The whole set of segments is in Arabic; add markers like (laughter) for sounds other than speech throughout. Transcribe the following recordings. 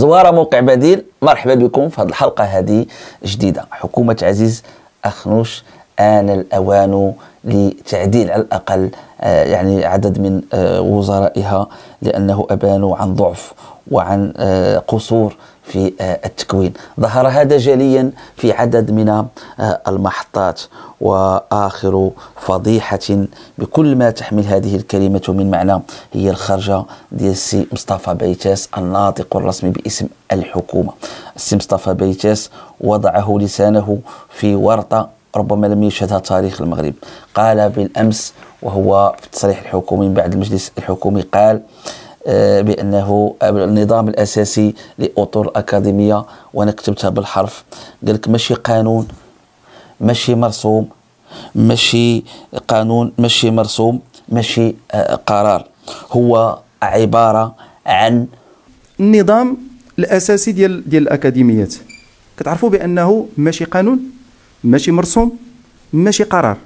زوار موقع بديل. مرحبا بكم في هذه الحلقة. هذه جديدة. حكومة عزيز أخنوش آن الأوان لتعديل على الأقل آه، يعني عدد من آه، وزرائها لأنه أبانوا عن ضعف وعن آه، قصور في التكوين. ظهر هذا جليا في عدد من المحطات وآخر فضيحة بكل ما تحمل هذه الكلمة من معنى هي الخرجه ديال السي مصطفى بيتاس الناطق الرسمي باسم الحكومة. السي مصطفى بيتاس وضعه لسانه في ورطة ربما لم يشهدها تاريخ المغرب. قال بالأمس وهو في التصريح الحكومي من بعد المجلس الحكومي قال آه، بأنه النظام الأساسي لأطر الاكاديميه وأنا كتبتها بالحرف. قال لك ماشي قانون ماشي مرسوم ماشي قانون ماشي مرسوم ماشي آه، قرار. هو عبارة عن النظام الأساسي ديال ديال الأكاديميات. كتعرفوا بأنه ماشي قانون ماشي مرسوم ماشي قرار.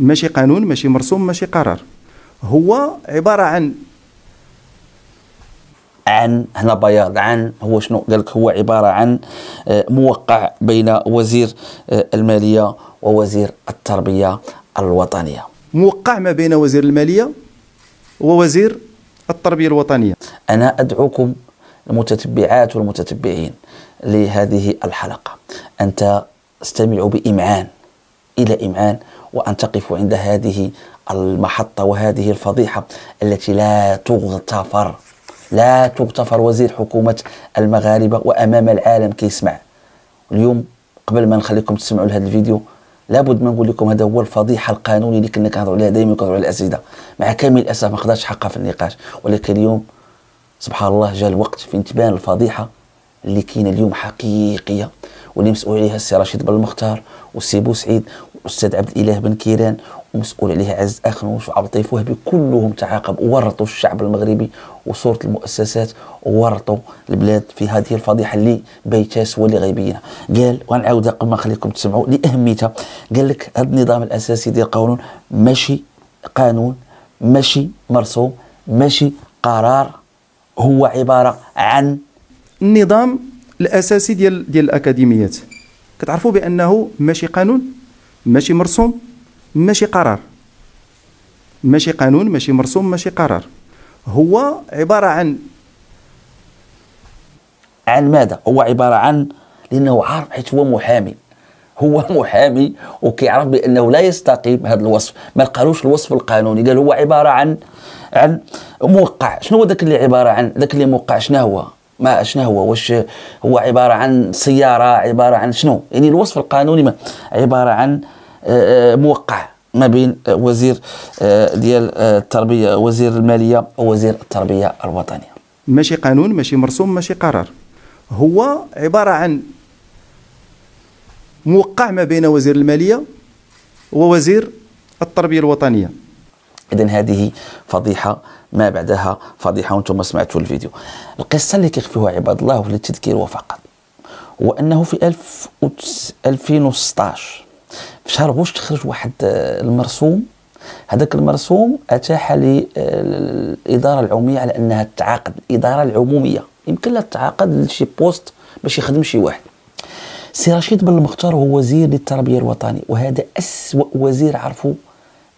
ماشي قانون ماشي مرسوم ماشي قرار. هو عبارة عن عن هنا بياض عن هو شنو قال لك؟ هو عبارة عن آه، موقع بين وزير آه، المالية ووزير التربية الوطنية. موقع ما بين وزير المالية ووزير التربية الوطنية. أنا أدعوكم المتتبعات والمتتبعين لهذه الحلقة. ان تستمعوا بإمعان إلى إمعان وأن تقفوا عند هذه المحطة وهذه الفضيحة التي لا تغتفر. لا تغتفر وزير حكومة المغاربة وأمام العالم كيسمع. اليوم قبل ما نخليكم تسمعوا لهذا الفيديو لابد ما نقول لكم هذا هو الفضيحة القانوني اللي كنا كنهضروا عليها دائما كنهضروا على الأساتذة. مع كامل الأسف ما قدرتش حقها في النقاش. ولكن اليوم سبحان الله جاء الوقت فين تبان الفضيحة اللي كاينة اليوم حقيقية. واللي مسؤول عليها السي رشيد بن المختار والسي بوسعيد والأستاذ عبد الإله بن كيران ومسؤول عليها عز اخنوش وعبد اللطيف وهبي كلهم تعاقب وورطوا الشعب المغربي وصورة المؤسسات وورطوا البلاد في هذه الفضيحة اللي بيتاس هو اللي غيبينها. قال ونعاود قبل ما نخليكم تسمعوا لأهميتها. قال لك هذا النظام الأساسي ديال القانون ماشي قانون ماشي مرسوم ماشي قرار هو عبارة عن النظام الأساسي ديال ديال الأكاديميات. كتعرفوا بأنه ماشي قانون ماشي مرسوم ماشي قرار. ماشي قانون ماشي مرسوم ماشي قرار. هو عبارة عن عن ماذا؟ هو عبارة عن لأنه عارف حيث هو محامي. هو (laughs) محامي وكيعرف بأنه لا يستقيم هذا الوصف. ما قالوش الوصف القانوني. قال هو عبارة عن عن موقع. شنو هو ذاك اللي عبارة عن؟ ذاك اللي موقع شنو هو؟ ما شنو هو؟ واش هو عبارة عن سيارة؟ عبارة عن شنو؟ يعني الوصف القانوني ما عبارة عن موقع ما بين وزير آه، ديال التربية وزير المالية ووزير التربية الوطنية. ماشي قانون ماشي مرسوم ماشي قرار. هو عبارة عن موقع ما بين وزير المالية ووزير التربية الوطنية. اذا هذه فضيحة ما بعدها فضيحة وأنتم سمعتوا الفيديو. القصة اللي كيخفيوها عباد الله وللتذكير فقط هو انه في 2016 في شهر غشت خرج واحد آه، المرسوم. هذاك المرسوم أتاح للاداره العمومية على أنها تعاقد الإدارة العمومية. يمكن لها تعاقد لشي poste باش يخدم شي واحد. سي رشيد بن المختار هو وزير للتربية الوطني وهذا أسوأ وزير عرفوا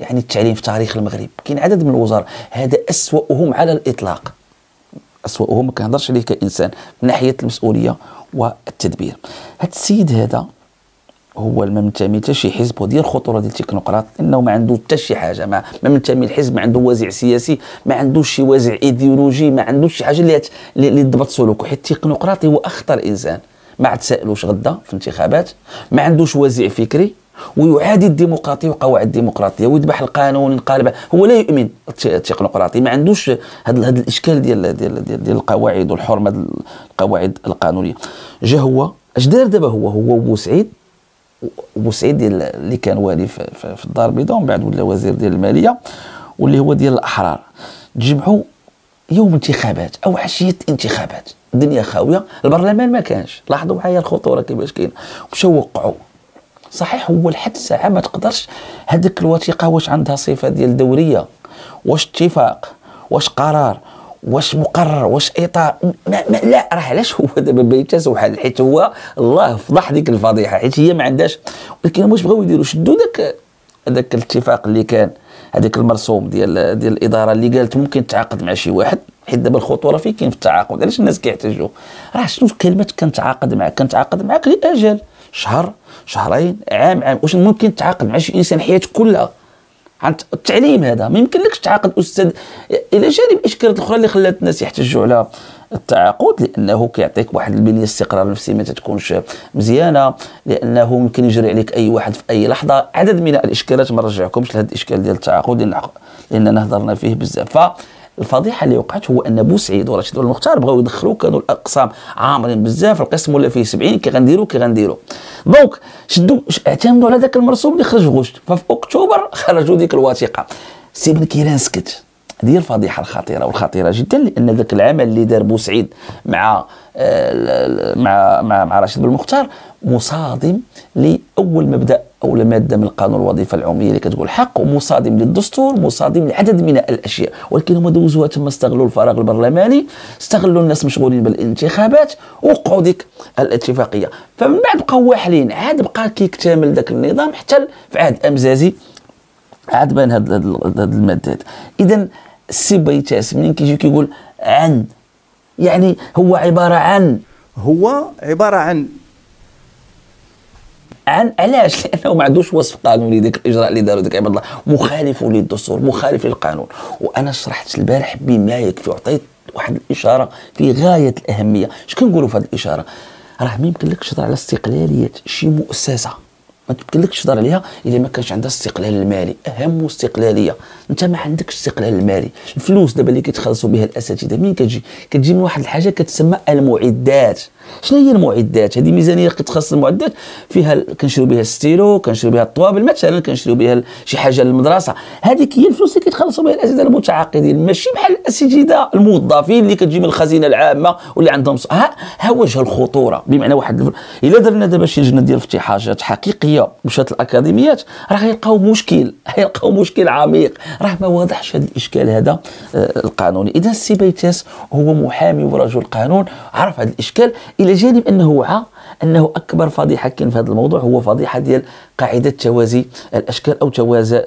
يعني التعليم في تاريخ المغرب. كاين عدد من الوزراء هذا أسوأهم على الإطلاق. أسوأهم ما كنهضرش عليه كإنسان من ناحية المسؤولية والتدبير. هذا السيد هذا هو ما منتمي حتى شي حزب وديال الخطوره ديال التكنوقراط. إنه ما عنده حتى شي حاجة ما, ما منتمي الحزب ما عنده وازع سياسي ما عندوش شي وازع إيديولوجي ما عندوش شي حاجة اللي اللي تضبط سلوكه. حيت التكنوقراطي هو أخطر إنسان. ما تسالوش غدا في الانتخابات ما عندوش وازع فكري ويعادي الديمقراطيه وقواعد الديمقراطية ويذبح القانون ينقلب. هو لا يؤمن التكنوقراطي. ما عندوش هذا هذا الإشكال ديال ديال ديال, ديال القواعد والحرمة القواعد القانونية. جا هو اش دار دابا هو؟ هو بوسعيد بوسعيد اللي كان والي في, الدار البيضاء ومن بعد ولا وزير ديال المالية واللي هو ديال الأحرار. تجمعوا يوم انتخابات أو عشية انتخابات. الدنيا خاوية البرلمان ما كانش. لاحظوا معايا الخطورة كيفاش كاينة. مشاو وقعوا. صحيح هو لحد الساعة ما تقدرش هذيك الوثيقة واش عندها صفة ديال دورية؟ واش اتفاق؟ واش قرار؟ واش مقرر واش إطار ما ما لا راه علاش هو دابا بيتاس وحال حيت هو الله فضح ديك الفضيحة حيت هي ما عندهاش ولكن واش بغاو يديروا؟ شدوا داك هذاك الاتفاق اللي كان هذاك المرسوم ديال ديال الإدارة اللي قالت ممكن تعاقد مع شي واحد حيت دابا الخطورة فين كاين في التعاقد علاش الناس كيحتاجوا؟ راه شنو كلمة كنتعاقد معك كنتعاقد معك لأجل شهر شهرين عام عام واش ممكن تعاقد مع شي إنسان حياته كلها؟ عن التعليم هذا. ما يمكن لكش تعاقد أستاذ. إلى جانب الاشكالات الأخرى اللي خلات الناس يحتجوا على التعاقد لأنه كيعطيك واحد البنيه الاستقرار النفسي ما تكونش مزيانة لأنه ممكن يجري عليك أي واحد في أي لحظة. عدد من الإشكالات ما نرجعكمش لهذا الإشكال ديال التعاقد لأننا هضرنا فيه بزاف. الفضيحة اللي وقعت هو أن بوسعيد ورشيد المختار بغاو يدخلوا كانوا الأقسام عامرين بزاف القسم ولا فيه 70 كي غنديروا كي غنديروا. donc شدوا اعتمدوا على ذاك المرسوم اللي خرج غشت. ففي أكتوبر (laughs) خرجوا ديك الوثيقة. سي بن كيران سكت. هذه الفضيحة الخطيرة والخطيرة جدا لأن ذاك العمل اللي دار بوسعيد مع آه، مع مع, مع رشيد بن المختار مصادم لأول مبدأ اول ماده من قانون الوظيفة العمومية اللي كتقول حق ومصادم للدستور مصادم لعدد من الأشياء. ولكن هما دوزوها تما استغلوا الفراغ البرلماني استغلوا الناس مشغولين بالانتخابات وقعوا ديك الاتفاقية. فمن بعد بقاو واحلين عاد بقى كيكتمل ذاك النظام حتى في عهد أمزازي عاد بان هاد المادات اذا السي بيتاس منين كيجي كيقول عن يعني هو عبارة عن. هو عبارة عن عن علاش؟ (laughs) لأنه ما عندوش وصف قانوني ديك الإجراء اللي داروا ديك عباد الله. مخالف للدستور مخالف للقانون. وأنا شرحت البارح بما يكفي وعطيت واحد الإشارة في غاية الأهمية. اش كنقولوا في هذه الإشارة؟ راه ما يمكنلكش تهضر على استقلالية شي مؤسسة. ما تمكنلكش تهضر عليها اذا ما كانش عندها استقلال المالي. أهم استقلالية. أنت ما عندكش استقلال المالي. الفلوس دابا اللي كيتخلصوا بها الأساتذة منين كتجي؟ كتجي من واحد الحاجة كتسمى المعدات. شنو هي المعدات؟ هذه ميزانية كتخص المعدات. فيها كنشريو بها الستيلو كنشريو بها الطوابل مثلا كنشريو بها شي حاجة للمدرسة. هذيك هي الفلوس اللي كيتخلصوا بها الأساتذة المتعاقدين. ماشي بحال الأساتذة الموظفين اللي كتجي من الخزينة العامة واللي عندهم ها, ها وجه الخطورة. بمعنى واحد إلا درنا دابا شي لجنة ديال افتحاجات حقيقية مشات الاكاديميات راه غيلقاو مشكل (laughs) غيلقاو مشكل عميق. راه ما واضحش هذا الإشكال هذا آه، القانوني. إذا السي هو محامي ورجل قانون عرف هذا الإشكال. إلى جانب أنه وعى أنه أكبر فضيحة كاين في هذا الموضوع هو فضيحة ديال قاعدة توازي الأشكال أو توازي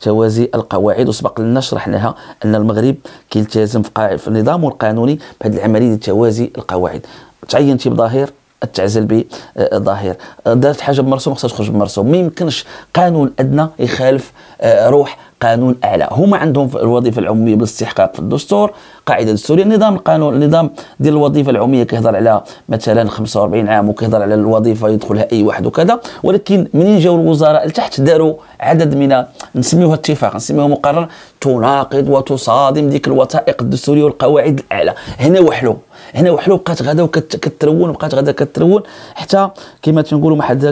توازي القواعد. وسبق لنا شرحناها أن المغرب كيلتزم في, في القانوني بهذه العملية ديال توازي القواعد. تعينتي بظاهر التعزل بظاهر دارت حاجة بمرسوم خصها تخرج بمرسوم. ما يمكنش قانون أدنى يخالف آه، روح قانون أعلى. هما عندهم الوظيفة العمومية بالاستحقاق في الدستور قاعدة دستوريه النظام القانون النظام ديال الوظيفة العمومية كيهضر على مثلا 45 عام وكيهضر على الوظيفة يدخلها أي واحد وكذا. ولكن منين جاوا الوزراء لتحت داروا عدد من نسميوها اتفاق نسميوها مقرر تناقض وتصادم ديك الوثائق الدستورية والقواعد الأعلى. هنا وحلوا هنا وحلو بقات غدا وكترون بقات غدا كترون. حتى كما تنقولوا ما حد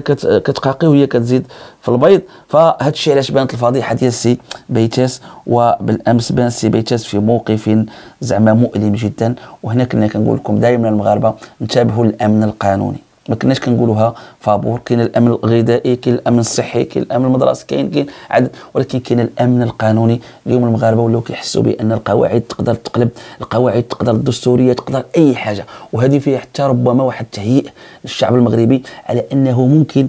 كتقاقي وهي كتزيد في البيض. فهذا الشيء علاش بانت الفضيحة ديال السي بيتاس وبالأمس بان السي بيتاس في موقف زعما مؤلم جدا. وهنا كنا كنقول لكم دائما المغاربة انتبهوا للأمن القانوني. ما كناش كنقولوها فابور كاين الأمن الغذائي كاين الأمن الصحي كاين الأمن المدرسي كاين كاين عدد. ولكن كاين الأمن القانوني. اليوم المغاربة ولاو كيحسوا بأن القواعد تقدر تقلب القواعد تقدر الدستورية تقدر أي حاجة. وهذه فيها حتى ربما واحد التهيئ للشعب المغربي على أنه ممكن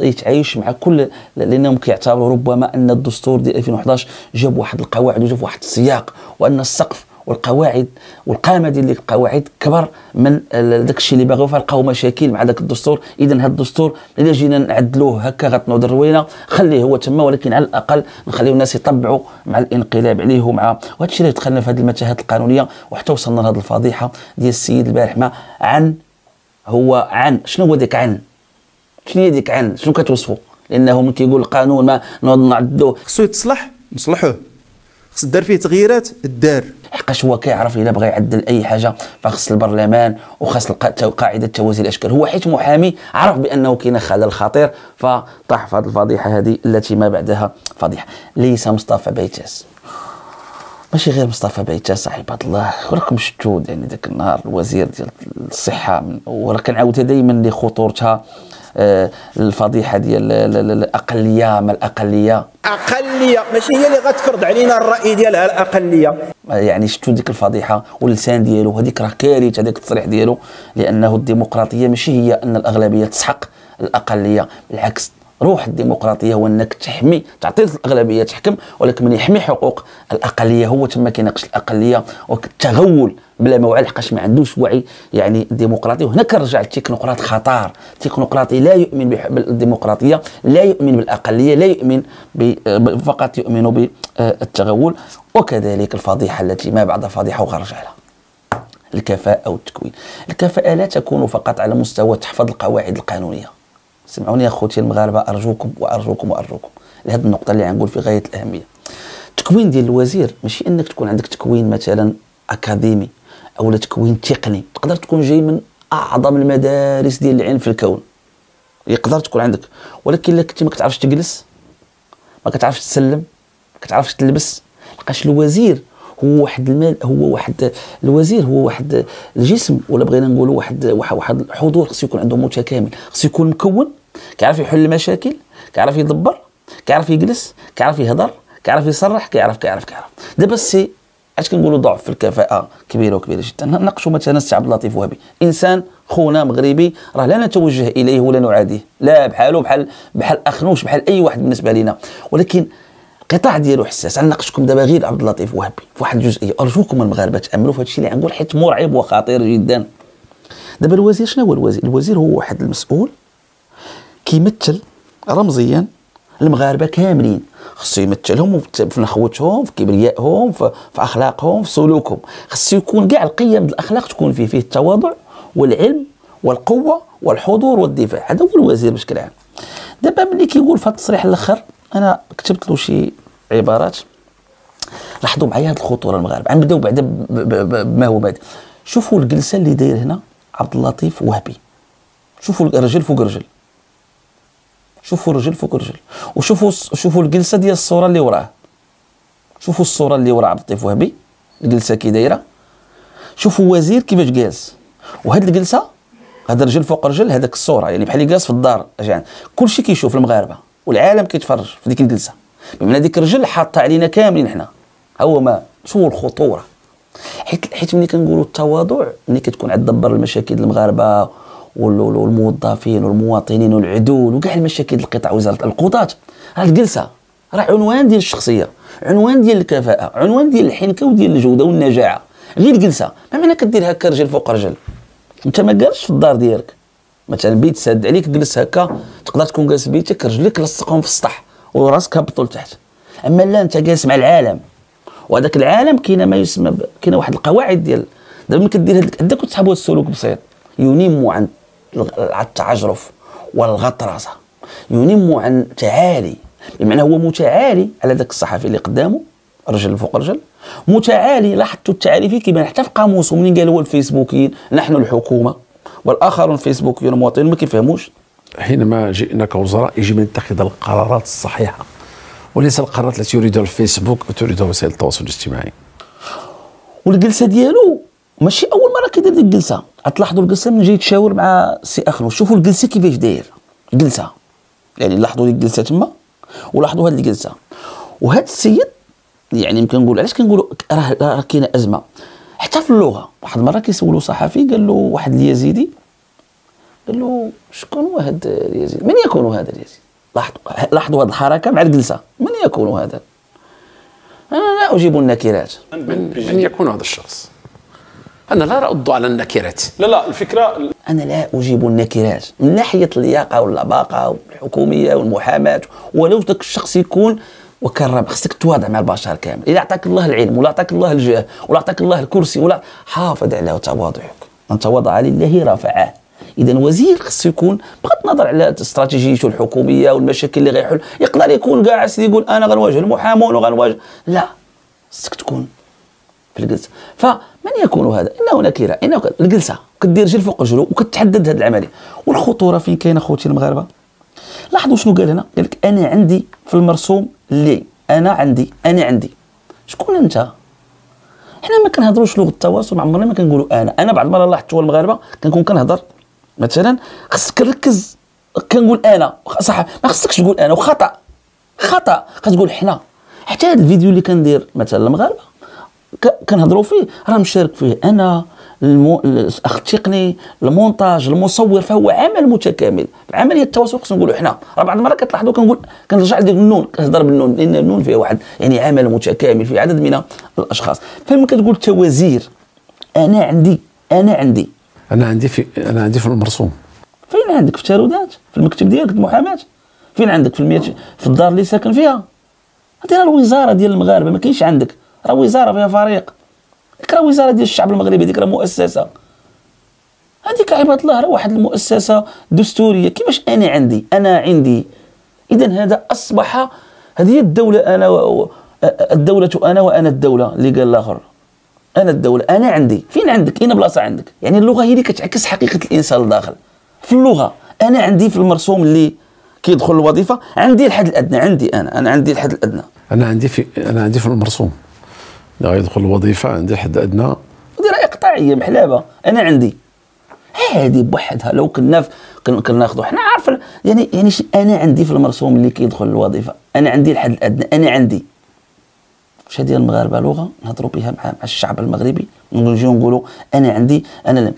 يتعايش مع كل لأنهم كيعتبروا ربما أن الدستور ديال 2011 جاب واحد القواعد وجاب واحد السياق وأن السقف والقواعد والقامة ديال القواعد كبر من داك الشيء اللي باغيو فلقاو مشاكل مع داك الدستور. اذا هذا الدستور الا جينا نعدلوه هكا غتنوض الروينة خليه هو تما ولكن على الأقل نخليو الناس يطبعوا مع الانقلاب عليه ومع وهذا الشيء اللي دخلنا في هذه المتاهات القانونية وحتى وصلنا لهذه الفضيحة ديال السيد البارح. ما عن هو عن شنو هو ديك عن؟ شنو هي ديك عن شنو كتوصفوا لأنه من كيقول القانون ما نوض نعدو. خصو يتصلح نصلحوه. خص دار فيه تغييرات الدار. حقاش هو كيعرف الا بغى يعدل أي حاجة فخص البرلمان وخص قاعدة توازي الأشكال. هو حيت محامي عرف بأنه كاين خلل خطير فطاح في هذه الفضيحة هذه التي ما بعدها فضيحة. ليس مصطفى بيتاس ماشي غير مصطفى بيتاس صاحب الله. راكم شفتوا يعني ذاك النهار الوزير ديال الصحة وراه كنعاودها دائما لخطورتها الفضيحة ديال الأقلية ما الأقلية؟ أقلية ماشي هي اللي غتفرض علينا الرأي ديالها الأقلية. يعني شفتوا ديك الفضيحة واللسان ديالو هذيك راه كارثة هذاك التصريح ديالو لأنه الديمقراطية ماشي هي أن الأغلبية تسحق الأقلية بالعكس روح الديمقراطية هو أنك تحمي تعطي الاغلبيه تحكم ولكن من يحمي حقوق الأقلية هو تما كيناقش الأقلية والتغول بلا ما وعي لحقاش ما عندوش وعي يعني ديمقراطي. وهنا كنرجع التكنوقراط خطر التكنوقراطي لا يؤمن بالديمقراطية لا يؤمن بالأقلية لا يؤمن فقط يؤمن بالتغول. وكذلك الفضيحة التي ما بعد فضيحة وخرج عليها الكفاءة والتكوين. الكفاءة لا تكون فقط على مستوى تحفظ القواعد القانونية. سمعوني يا أخوتي المغاربة أرجوكم وأرجوكم وأرجوكم لهذه النقطة اللي غنقول في غاية الأهمية. التكوين ديال الوزير ماشي أنك تكون عندك تكوين مثلا أكاديمي. أو تكوين تقني. تقدر تكون جاي من أعظم المدارس ديال العلم في الكون. يقدر تكون عندك. ولكن إلا كنتي ما كتعرفش تجلس ما كتعرفش تسلم ما كتعرفش تلبس لقاش الوزير هو واحد المال هو واحد الوزير هو واحد الجسم. ولا بغينا نقولوا واحد واحد الحضور. خصو يكون عنده متكامل. خصو يكون مكون. كيعرف يحل المشاكل كيعرف يدبر كيعرف يجلس كيعرف يهضر كيعرف يصرح كيعرف كيعرف كيعرف. دابا السي علاش كنقولوا ضعف في الكفاءة كبيرة وكبيرة جدا؟ نناقشوا مثلا السي عبد اللطيف وهبي. إنسان خونا مغربي راه لا نتوجه إليه ولا نعاديه. لا بحاله بحال بحال أخنوش بحال أي واحد بالنسبة لنا. ولكن القطاع ديالو حساس. غنناقشكم دابا غير عبد اللطيف وهبي. في واحد الجزئية. أرجوكم المغاربة تأملوا في هذا الشيء اللي غنقول حيت مرعب وخطير جدا. دابا الوزير شنو هو الوزير؟ الوزير هو واحد المسؤول كيمثل رمزيا المغاربة كاملين. خصو يمثلهم في نخوتهم في كبريائهم في, في أخلاقهم في سلوكهم. خصو يكون كاع القيم الأخلاق تكون فيه فيه التواضع والعلم والقوة والحضور والدفاع. هذا هو الوزير بشكل عام دابا ملي كيقول في التصريح الأخر أنا كتبت له شي عبارات. لاحظوا معايا هذه الخطورة المغاربة. غنبداو بعدا بما هو بادئ شوفوا الجلسة اللي داير هنا عبد اللطيف وهبي. شوفوا الرجل فوق رجل شوفوا الرجل فوق رجل وشوفوا شوفوا الجلسة ديال الصورة اللي وراه شوفوا الصورة اللي ورا عبد اللطيف وهبي. الجلسة كي دايرة. شوفوا وزير كيفاش جالس. وهاد الجلسة هذا رجل فوق رجل هذاك الصورة يعني بحال جالس في الدار يعني كلشي كيشوف المغاربة والعالم كيتفرج في ديك الجلسة. بما ديك الرجل حاطة علينا كاملين حنا. هو ما شو الخطورة؟ حيت حيت ملي كنقولوا التواضع ملي كتكون عاد دبر المشاكل المغاربة والموظفين والمواطنين والعدول وكاع المشاكل القطاع وزارة القضاة راه الجلسة راه عنوان ديال الشخصية عنوان ديال الكفاءة عنوان ديال الحنكة وديال الجودة والنجاعة. غير جلسه ما معنى كدير هكا رجل فوق رجل؟ انت ما جالسش في الدار ديالك. مثلا بيت ساد عليك جلس هكا تقدر تكون جالس بيتك رجليك لصقهم في السطح وراسك هبطوا لتحت. أما لا أنت جالس مع العالم. وهذاك العالم كاين ما يسمى. كاين واحد القواعد ديال دابا ملي كدير هذاك هذاك السلوك بسيط. ينم عن التعجرف والغطرسة. ينم عن تعالي بمعنى هو متعالي على ذاك الصحفي اللي قدامه رجل فوق رجل. متعالي لاحظتوا التعالي فيه كيبان حتى في قاموسه منين قال هو الفيسبوكيين؟ نحن الحكومة. والآخرون الفيسبوكيون المواطنين ما كيفهموش. حينما جئنا كوزراء يجب ان نتخذ القرارات الصحيحة. وليس القرارات التي يريدها الفيسبوك وتريدها وسائل التواصل الاجتماعي. والجلسة ديالو ماشي أول مرة كيدير ديك الجلسة. غتلاحظوا الجلسة من جاي يتشاور مع السي اخنو شوفوا الجلسة كيفاش داير. جلسة. يعني لاحظوا ديك الجلسة تما ولاحظوا هذه الجلسة. وهذا السيد يعني يمكن نقول علاش كنقولوا راه راه كاينة أزمة؟ حتى في اللغة. واحد المرة كيسولوا صحفي قال له واحد اليزيدي قال له شكون هو هذا اليزيدي؟ من يكون هذا اليزيدي؟ لاحظوا لاحظوا هذه الحركة مع الجلسة. من يكون هذا؟ أنا لا أجيب النكرات. من, من يكون هذا الشخص. أنا لا ارد على النكرات. لا لا الفكرة أنا لا أجيب النكرات من ناحية اللياقة واللباقة والحكومية والمحاماة ولو ذاك الشخص يكون وكرم خصك تواضع مع البشر كامل. اذا أعطاك الله العلم ولا أعطاك الله الجاه ولا أعطاك الله الكرسي ولا حافظ على تواضعك. من تواضع لله رفعه. اذا وزير خصو يكون بغض النظر على استراتيجيته الحكوميه والمشاكل اللي غيحل يقدر يكون كاع يقول أنا غنواجه المحامون وغنواجه لا خصك تكون في الجلسة. فمن يكون هذا؟ انه نكره انه الجلسة. كدير رجل فوق رجل وكتحدد هذه العملية. والخطورة فين؟ كاينة خوتي المغاربة. لاحظوا شنو قال هنا؟ قال لك أنا عندي في المرسوم لي. أنا عندي أنا عندي. شكون أنت؟ حنا ما كنهضروش لغة التواصل عمرنا ما كنقولوا أنا. أنا بعض المرات لاحظت هو المغاربة كنكون كنهضر. مثلا خصك نركز كنقول أنا. صح ما خصكش تقول أنا. وخطأ خطأ. كتقول حنا حتى هذا الفيديو اللي كندير مثلا المغاربه كنهضروا فيه. راه مشارك فيه. أنا المو... الاخ التقني المونتاج المصور فهو عمل متكامل. عملية التواصل خصنا نقولوا حنا. راه بعض المرات كتلاحظوا كنقول كنرجع لديك النون كنهضر بالنون لأن النون فيه واحد يعني عمل متكامل في عدد من الأشخاص. فلما كتقول نتا وزير أنا عندي أنا عندي. أنا عندي في أنا عندي في المرسوم. فين عندك؟ في تارودانت في المكتب ديالك المحاماة. فين عندك؟ في الميت في الدار اللي ساكن فيها. هذه الوزارة ديال المغاربة ما كاينش عندك. راه وزارة فيها فريق. ديك راه وزارة ديال الشعب المغربي ديك راه مؤسسة. هذيك عباد الله راه واحد المؤسسة دستورية. كيفاش أنا عندي؟ أنا عندي. اذا هذا أصبح هذه هي الدولة أنا و... الدولة أنا وأنا الدولة اللي قال الآخر. أنا الدولة أنا عندي. فين عندك؟ أين بلاصة عندك؟ يعني اللغة هي اللي كتعكس حقيقة الإنسان الداخل في اللغة. أنا عندي في المرسوم اللي كيدخل الوظيفة عندي الحد الأدنى عندي أنا. أنا عندي الحد الأدنى. أنا عندي في أنا عندي في المرسوم. غيدخل الوظيفة عندي حد أدنى. ودي راه اقطاعيه محلابة. أنا عندي. هذه بوحدها. لو كنا في كنا كنا ناخذوا حنا عارف يعني يعني أنا عندي في المرسوم اللي كيدخل الوظيفة. أنا عندي الحد الأدنى. أنا عندي. واش هذه المغاربة لغة؟ نهضروا بها مع, مع الشعب المغربي. نجيو نقولوا أنا عندي أنا لم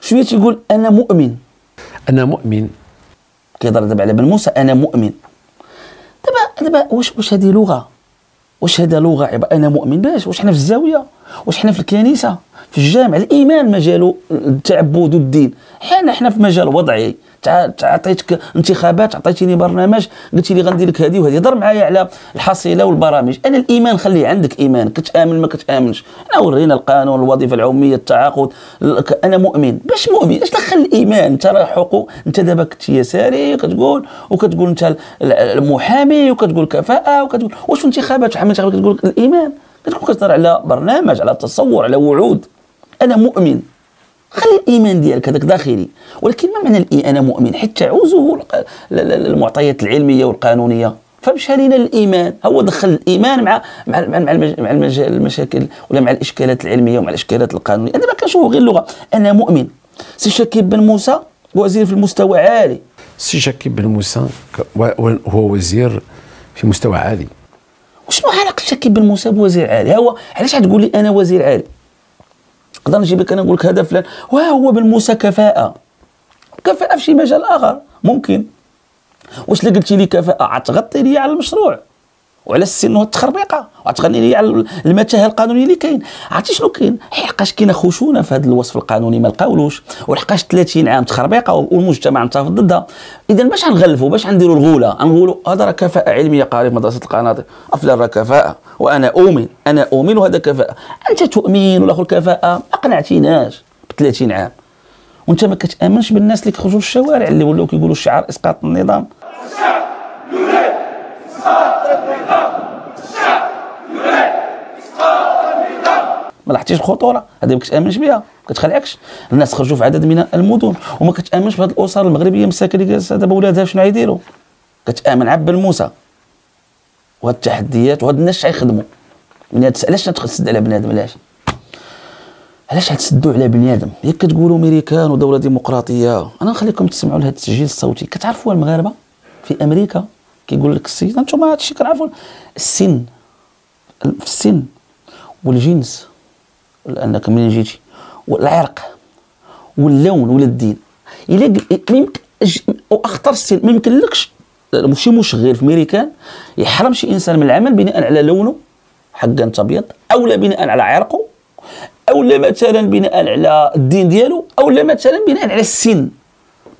شوية تيقول؟ أنا مؤمن. أنا مؤمن. كيهضر دابا على بن موسى أنا مؤمن. دابا دابا واش واش هذه لغة؟ واش هذا لغة؟ عباره أنا مؤمن باش. واش حنا في الزاوية؟ واش حنا في الكنيسة؟ في الجامع. الإيمان مجاله التعبد والدين حنا حنا في مجال وضعي. عطيتك انتخابات عطيتيني برنامج قلتي لي غندير لك هذه وهذه هضر معايا على الحصيلة والبرامج. أنا الإيمان خليه عندك إيمان. كتأمن ما كتأمنش. أنا ورينا القانون الوظيفة العمومية التعاقد. أنا مؤمن. باش مؤمن؟ اش دخل الإيمان؟ أنت راه حقوق. أنت دابا كنت يساري كتقول وكتقول أنت ال- ال- المحامي وكتقول كفاءة وكتقول واش في انتخابات انتخابات كتقول الإيمان. كتكون كتهضر على برنامج على تصور على وعود. أنا مؤمن. خلي الإيمان ديالك هذاك داخلي؟ ولكن ما معنى الإي أنا مؤمن؟ حيت تعوزه المعطيات العلمية والقانونية. فمشى لنا الإيمان. هو دخل الإيمان مع مع مع مع مع المشاكل ولا مع الإشكالات العلمية ومع الإشكالات القانونية؟ أنا ما كنشوفه غير اللغة. أنا مؤمن. سي شكيب بن موسى وزير في المستوى عالي. سي شكيب بن موسى هو وزير في مستوى عالي. وشنو علاقة شكيب بن موسى بوزير عالي هو علاش غتقول لي أنا وزير عالي نقدر نجيب لك أنا نقول لك هذا فلان وهو بن موسى كفاءة. كفاءة في شي مجال آخر. ممكن. واش اللي قلتي لي كفاءة؟ عتغطي لي على المشروع. وعلى السن والتخربيقه وغتغطي لي على المتاهه القانونيه اللي كاين. عرفتي شنو كاين؟ حقاش كاينة خشونة في هذا الوصف القانوني ما لقاولوش. ولحقاش 30 عام تخربيقة والمجتمع انتفض ضدها. اذا باش غنغلفوا باش غنديروا الغولة؟ غنقولوا هذا راه كفاءة علمية في مدرسة القناطر. أفضل راه كفاءة. وأنا أؤمن أنا أؤمن وهذا كفاءة. أنت تؤمن والاخر كفاءة؟ ما اقنعتيناش ب 30 عام. وأنت ما كتأمنش بالناس اللي كيخرجوا الشوارع اللي ولاو كيقولوا الشعار إسقاط النظام. ما لاحظتيش الخطورة؟ هذه ما كتأمنش بها ما كتخلعكش. الناس خرجوا في عدد من المدن وما كتأمنش بهذه الأسر المغربية مساكن اللي جالسه دابا ولادها شنو غيديروا كتأمن عبد الموسى. وهاد التحديات وهاد الناس غيخدموا من هاد علاش تسد على بنادم؟ علاش؟ علاش غتسدوا على بنادم؟ ياك كتقولوا ميريكان ودولة ديمقراطية. أنا نخليكم تسمعوا لهذا التسجيل الصوتي. كتعرفوا المغاربة في أمريكا؟ كيقول لك السيد أنتم هذا الشيء كنعرفوا السن في السن والجنس لأنك منين جيتي؟ والعرق واللون ولا الدين. إلا ج- وأخطر السن ما يمكنلكش شي مشغل في ميريكان يحرم شي إنسان من العمل بناء على لونه حقا أنت أبيض أو لا بناء على عرقه أو لا مثلا بناء على الدين ديالو أو لا مثلا بناء على السن.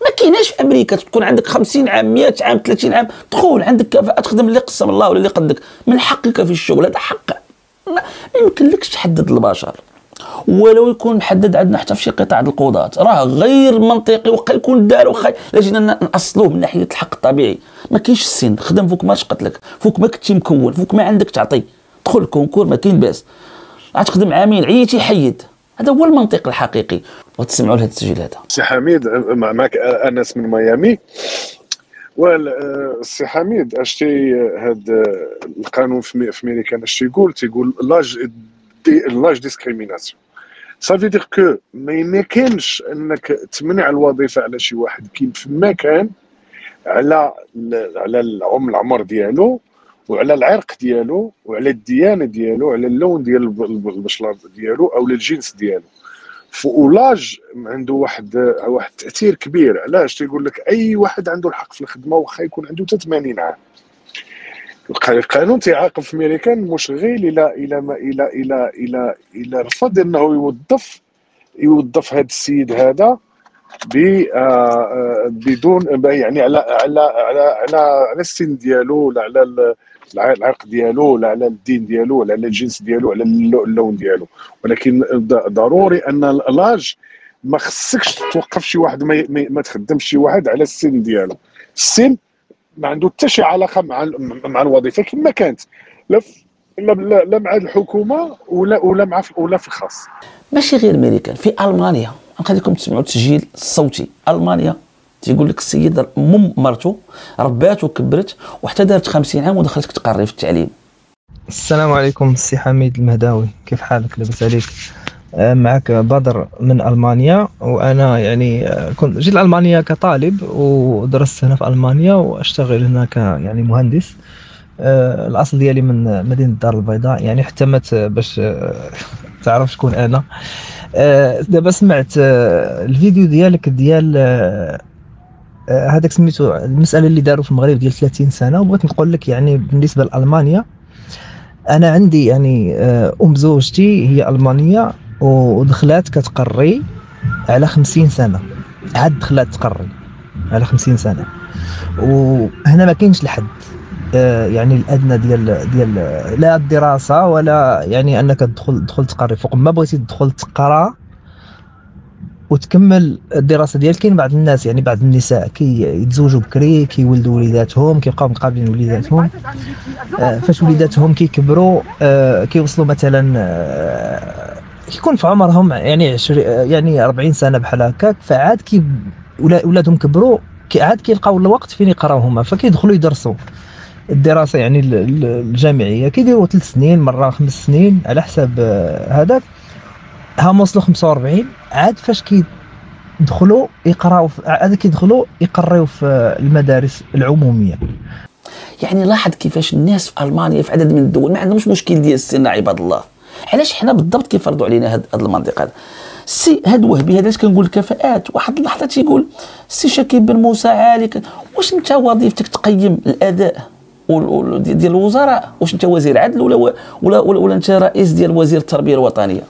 ما كايناش في أمريكا تكون عندك 50 عام 100 عام 30 عام. دخول عندك كفاءه تخدم اللي قسم الله ولا اللي قدك. من حقك في الشغل هذا حق. ما يمكنلكش تحدد البشر. ولو يكون محدد عندنا حتى في شي قطاع القضاة. راه غير منطقي وقا يكون دار وخا لا جينا ن- نأصلوه من ناحية الحق الطبيعي؟ ما كاينش السن. خدم فوق ما شقت لك. فوق ما كنتي مكون فوق ما عندك تعطي. دخل ال concours ما كاين باس. غتخدم عامين عييتي حيد. هذا هو المنطق الحقيقي. وتسمعوا لهذا التسجيل هذا. سي حميد مع- معك أنس من ميامي. والسي حميد اش تي هاد القانون في أمريكا اش تيقول تيقول l'âge des l'âge discrimination. ça veut dire que ما يمكنش إنك تمنع الوظيفة على شي واحد. في مكان على ال- على العم العمر ديالو وعلى العرق ديالو وعلى الديانة ديالو على اللون ديال الب- الب- البشرة ديالو أو الجنس ديالو. فو l'âge عنده واحد واحد التاثير كبير. علاش؟ تيقول لك أي واحد عنده الحق في الخدمة واخا يكون عنده حتى 80 عام. الق- القانون تيعاقب في أمريكا المشغل إلى إلى ما إلى إلى إلى إلى رفض إنه يوظف يوظف هذا السيد هذا ب آه، آه، بدون يعني على على على على على السن ديالو ولا على العرق ديالو ولا على الدين ديالو ولا على الجنس ديالو ولا اللو- اللون ديالو. ولكن ضروري أن الاج ما خصكش توقف شي واحد ما, ما- تخدمش شي واحد على السن ديالو. السن ما عنده حتى شي علاقة مع مع الوظيفة كما كانت. لا لا لا- مع الحكومة ولا ولا مع ولا في الخاص. ماشي غير أمريكان في ألمانيا. نخليكم تسمعوا التسجيل الصوتي. ألمانيا تيقول لك السيد ام مرته ربات وكبرت وحتى دارت 50 عام ودخلتك تقري في التعليم. السلام عليكم السي حميد المهداوي كيف حالك؟ لاباس عليك. آه، معك بدر من ألمانيا وأنا يعني آه، كنت جيت لألمانيا كطالب ودرست هنا في ألمانيا وأشتغل هنا ك يعني مهندس. آه، الأصل ديالي من مدينة الدار البيضاء يعني احتمت باش آه، (laughs) تعرف شكون أنا. دابا سمعت الفيديو ديالك ديال هذاك سميتو المسألة اللي داروا في المغرب ديال 30 سنة وبغيت نقول لك يعني بالنسبة لألمانيا أنا عندي يعني آه، أم زوجتي هي ألمانية ودخلات كتقري على 50 سنة. عاد دخلات تقري على 50 سنة. وهنا ما كاينش الحد آه، يعني الأدنى ديال ديال لا الدراسة ولا يعني أنك تدخل تدخل تقري فوق. ما بغيتي تدخل تقرا وتكمل الدراسة ديالك كاين بعض الناس يعني بعض النساء كي يتزوجوا بكري كيولدوا وليداتهم كيبقاو مقابلين وليداتهم. آه، فاش وليداتهم كيكبروا آه، كيوصلوا مثلا آه، كيكون في عمرهم يعني 20 آه، يعني 40 سنة بحال هكاك. فعاد كي ولا- ولادهم كبروا كي عاد كيلقاو الوقت فين يقراو هما فكيدخلوا يدرسوا. الدراسة يعني ال- ال- الجامعية كيديروا ثلاث سنين مرة خمس سنين على حساب هذاك. هما وصلوا 45 عاد فاش كي يدخلوا يقراو عاد كيدخلوا يقريو في المدارس العمومية. يعني لاحظ كيفاش الناس في ألمانيا في عدد من الدول ما عندهمش مشكل ديال السن عباد الله. علاش حنا بالضبط كيفرضوا علينا هاد, هاد المنطقة هذا السي هاد وهبي هذا كنقول الكفاءات؟ واحد اللحظة تيقول السي شكيب بن موسى عالي واش انت وظيفتك تقيم الأداء ديال الوزراء؟ واش انت وزير عدل ولا ولا ولا, ولا انت رئيس ديال وزير التربية الوطنية؟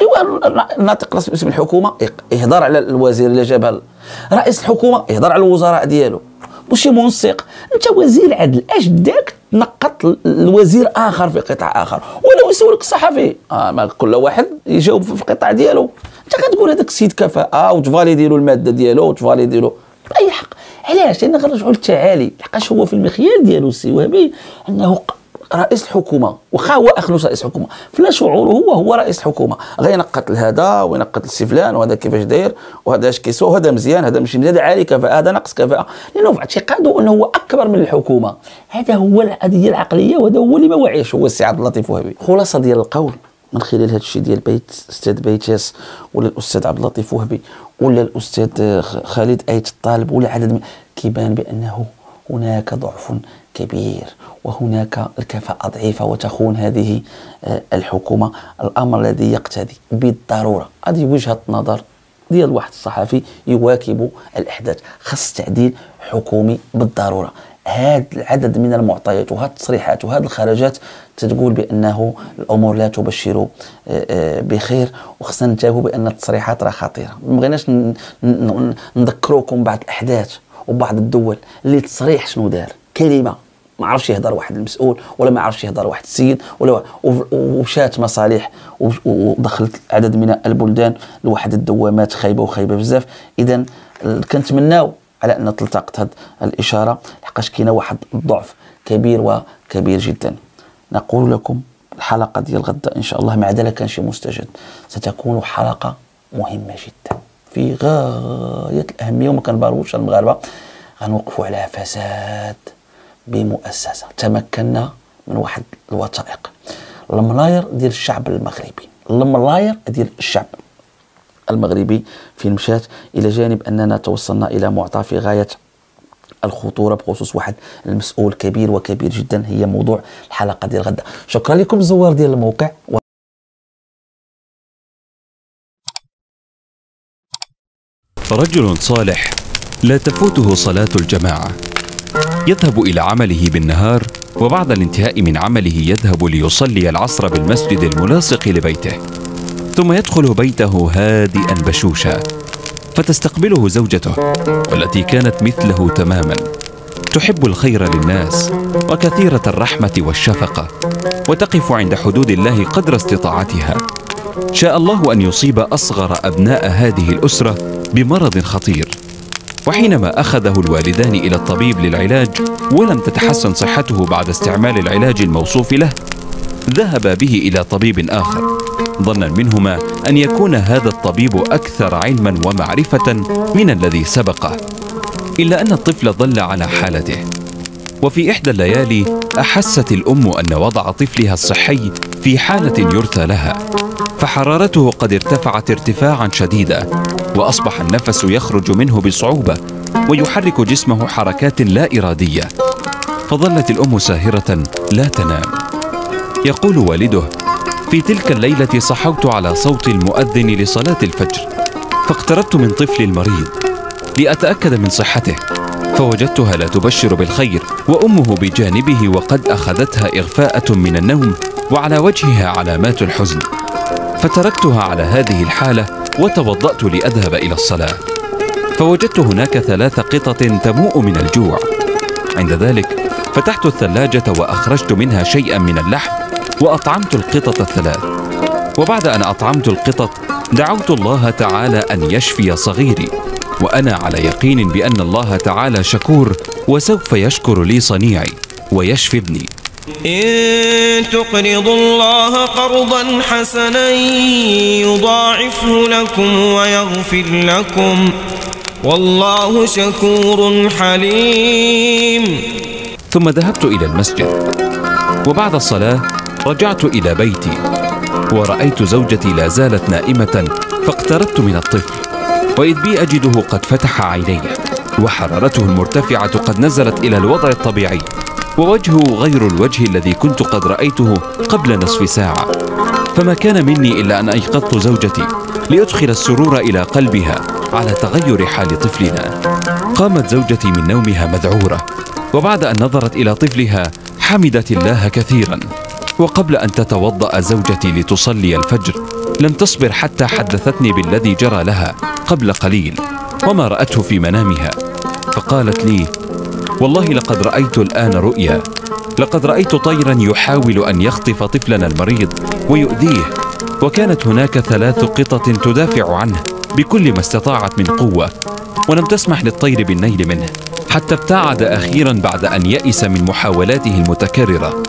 إيوا الناطق الرسمي باسم الحكومة يهضر على الوزير اللي جابها رئيس الحكومة يهضر على الوزراء ديالو. ماشي منسق. أنت وزير عدل. أش داك تنقط الوزير آخر في قطاع آخر؟ ولو يسولك الصحفي؟ آه ما كل واحد يجاوب في القطاع ديالو. أنت كتقول هذاك السيد كفاءه وتفاليدي له المادة ديالو وتفاليدي له بأي حق؟ علاش؟ لأن غنرجعوا للتعالي. لحقاش هو في المخيال ديالو السي وهبي أنه رئيس الحكومة واخا هو أخلص رئيس الحكومة. فلا شعوره هو هو رئيس الحكومة. غينقط لهذا وينقط للسي فلان وهذا كيفاش داير وهذا اش كيسوى وهذا مزيان هذا ماشي مزيان هذا عالي كفاءة هذا ناقص كفاءة. لأنه في اعتقاده أنه هو أكبر من الحكومة. هذا هو هذه العقلية وهذا هو اللي ما واعيش هو السي عبد اللطيف وهبي. خلاصة ديال القول من خلال هذا الشيء ديال بيت أستاذ بيتاس ولا الأستاذ عبد اللطيف وهبي ولا الأستاذ خالد أيت الطالب ولا عدد من كيبان بأنه هناك ضعف كبير وهناك الكفاءة ضعيفة وتخون هذه آه، الحكومة. الأمر الذي يقتضي بالضرورة هذه وجهة نظر ديال واحد الصحفي يواكب الأحداث خص تعديل حكومي بالضرورة. هذا العدد من المعطيات وهذه التصريحات وهذه الخرجات تتقول بأنه الأمور لا تبشر آه، آه، بخير وخصنا ننتبهوا بأن التصريحات راه خطيرة. ما بغيناش نذكروكم بعض الأحداث وبعض الدول اللي تصريح شنو دار؟ كلمة. ما عرفش يهضر واحد المسؤول ولا ما عرفش يهضر واحد السيد ولا و- وشات مصالح ودخلت عدد من البلدان لواحد الدوامات خايبة وخايبة بزاف. اذا كنتمناو على أن تلتقط هذه الإشارة لحقاش كاينة واحد الضعف كبير وكبير جدا. نقول لكم الحلقة ديال غدا إن شاء الله ما عدا كان شي مستجد. ستكون حلقة مهمة جدا. في غاية الأهمية وما كنبالغوش المغاربة. غنوقفوا على فساد. بمؤسسة. تمكنا من واحد الوثائق. الملاير ديال الشعب المغربي. الملاير ديال الشعب المغربي فين مشات؟ إلى جانب أننا توصلنا إلى معطى في غاية الخطورة بخصوص واحد المسؤول كبير وكبير جدا هي موضوع الحلقة ديال غدا. شكرا لكم الزوار ديال الموقع. رجل صالح لا تفوته صلاة الجماعة. يذهب إلى عمله بالنهار وبعد الانتهاء من عمله يذهب ليصلي العصر بالمسجد الملاصق لبيته. ثم يدخل بيته هادئا بشوشا فتستقبله زوجته والتي كانت مثله تماما. تحب الخير للناس وكثيرة الرحمة والشفقة وتقف عند حدود الله قدر استطاعتها. شاء الله أن يصيب أصغر أبناء هذه الأسرة بمرض خطير. وحينما أخذه الوالدان إلى الطبيب للعلاج ولم تتحسن صحته بعد استعمال العلاج الموصوف له ذهب به إلى طبيب آخر ظنا منهما أن يكون هذا الطبيب أكثر علما ومعرفة من الذي سبقه إلا أن الطفل ظل على حالته. وفي إحدى الليالي أحست الأم أن وضع طفلها الصحي في حالة يرثى لها. فحرارته قد ارتفعت ارتفاعا شديدا وأصبح النفس يخرج منه بصعوبة ويحرك جسمه حركات لا إرادية. فظلت الأم ساهرة لا تنام. يقول والده في تلك الليلة صحوت على صوت المؤذن لصلاة الفجر فاقتربت من طفلي المريض لأتأكد من صحته فوجدتها لا تبشر بالخير وأمه بجانبه وقد أخذتها إغفاءة من النوم وعلى وجهها علامات الحزن. فتركتها على هذه الحالة وتوضأت لأذهب إلى الصلاة. فوجدت هناك ثلاث قطط تموء من الجوع. عند ذلك فتحت الثلاجة وأخرجت منها شيئا من اللحم وأطعمت القطط الثلاث. وبعد أن أطعمت القطط دعوت الله تعالى أن يشفي صغيري. وأنا على يقين بأن الله تعالى شكور وسوف يشكر لي صنيعي ويشفي ابني. إن تقرضوا الله قرضا حسنا يضاعفه لكم ويغفر لكم والله شكور حليم. ثم ذهبت إلى المسجد وبعد الصلاة رجعت إلى بيتي ورأيت زوجتي لا زالت نائمة فاقتربت من الطفل وإذ بي أجده قد فتح عينيه وحرارته المرتفعة قد نزلت إلى الوضع الطبيعي. ووجهه غير الوجه الذي كنت قد رأيته قبل نصف ساعة. فما كان مني إلا أن أيقظت زوجتي لأدخل السرور إلى قلبها على تغير حال طفلنا. قامت زوجتي من نومها مذعورة وبعد أن نظرت إلى طفلها حمدت الله كثيرا. وقبل أن تتوضأ زوجتي لتصلي الفجر لم تصبر حتى حدثتني بالذي جرى لها قبل قليل وما رأته في منامها. فقالت لي والله لقد رأيت الآن رؤيا. لقد رأيت طيرا يحاول أن يخطف طفلنا المريض ويؤذيه. وكانت هناك ثلاث قطط تدافع عنه بكل ما استطاعت من قوة. ولم تسمح للطير بالنيل منه حتى ابتعد أخيرا بعد أن يئس من محاولاته المتكررة.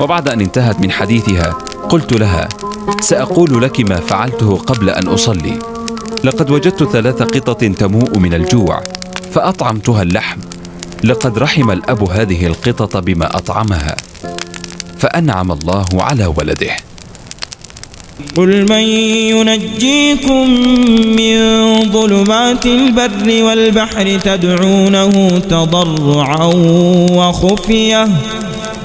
وبعد أن انتهت من حديثها قلت لها سأقول لك ما فعلته قبل أن أصلي. لقد وجدت ثلاث قطط تموء من الجوع فأطعمتها اللحم. لقد رحم الأب هذه القطط بما أطعمها فأنعم الله على ولده. قل من ينجيكم من ظلمات البر والبحر تدعونه تضرعا وخفية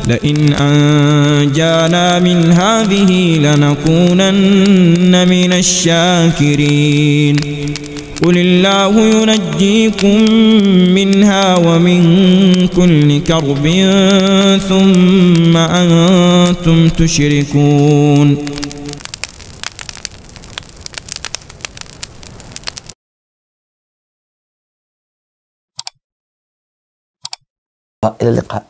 لئن أنجانا من هذه لنكونن من الشاكرين. قل الله ينجيكم منها ومن كل كرب ثم أنتم تشركون. إلى اللقاء.